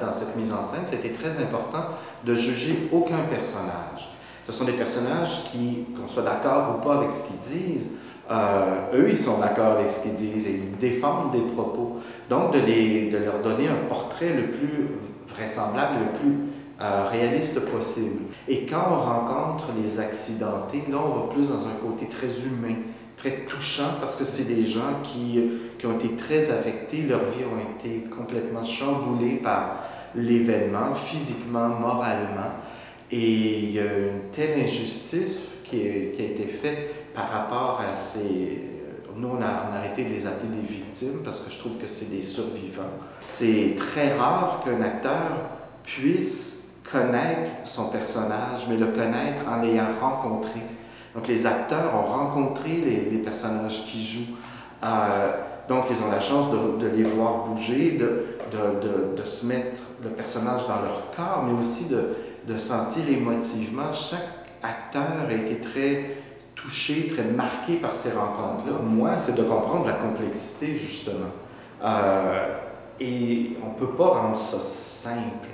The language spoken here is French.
dans, cette mise en scène, c'était très important de juger aucun personnage. Ce sont des personnages qui, qu'on soit d'accord ou pas avec ce qu'ils disent, euh, eux, ils sont d'accord avec ce qu'ils disent et ils défendent des propos. Donc, de, les, de leur donner un portrait le plus vraisemblable, le plus euh, réaliste possible. Et quand on rencontre les accidentés, là, on va plus dans un côté très humain, très touchant, parce que c'est des gens qui, qui ont été très affectés, leur vie a été complètement chamboulée par l'événement, physiquement, moralement. Et il y a une telle injustice qui a été faite par rapport à ces... Nous, on a, on a, arrêté de les appeler des victimes parce que je trouve que c'est des survivants. C'est très rare qu'un acteur puisse connaître son personnage, mais le connaître en l'ayant rencontré. Donc les acteurs ont rencontré les, personnages qui jouent. Euh, donc ils ont la chance de, les voir bouger, de, se mettre le personnage dans leur corps, mais aussi de, de sentir émotivement. Chaque acteur a été très touché, très marqué par ces rencontres-là. Moi, c'est de comprendre la complexité, justement. Euh, et on ne peut pas rendre ça simple.